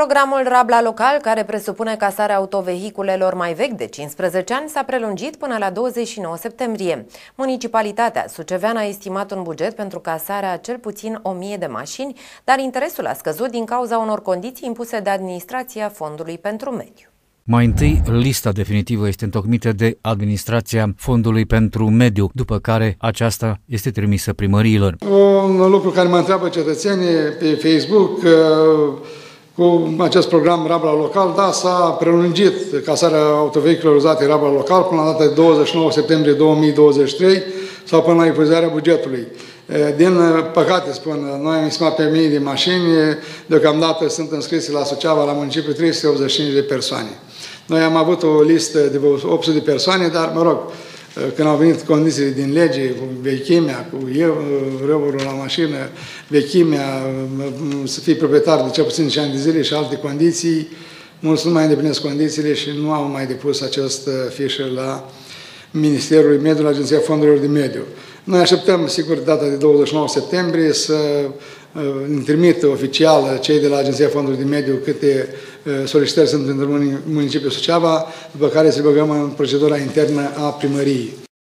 Programul Rabla Local, care presupune casarea autovehiculelor mai vechi de 15 ani, s-a prelungit până la 29 septembrie. Municipalitatea Sucevean a estimat un buget pentru casarea a cel puțin 1000 de mașini, dar interesul a scăzut din cauza unor condiții impuse de administrația Fondului pentru Mediu. Mai întâi, lista definitivă este întocmită de Administrația Fondului pentru Mediu, după care aceasta este trimisă primăriilor. Un lucru care mă întreabă cetățenii pe Facebook, cu acest program Rabla Local, da, s-a prelungit casarea autovehiculelor uzate Rabla Local până la data de 29 septembrie 2023 sau până la impozitarea bugetului. Din păcate, spun, noi am estimat pe mii de mașini, deocamdată sunt înscrise la Suceava, la municipiu, 385 de persoane. Noi am avut o listă de 800 de persoane, dar, mă rog, când au venit condițiile din lege, cu vechimea, cu eu, răvorul la mașină, vechimea, să fii proprietar de cel puțin 5 ani de zile și alte condiții, mulți nu mai îndeplinesc condițiile și nu au mai depus această fișă la Ministerul Mediului, Agenția Fondurilor de Mediu. Noi așteptăm, sigur, data de 29 septembrie să îmi trimită oficial cei de la Agenția Fondurilor de Mediu câte solicitări sunt pentru municipiul Suceava, după care să băgăm în procedura internă a primăriei.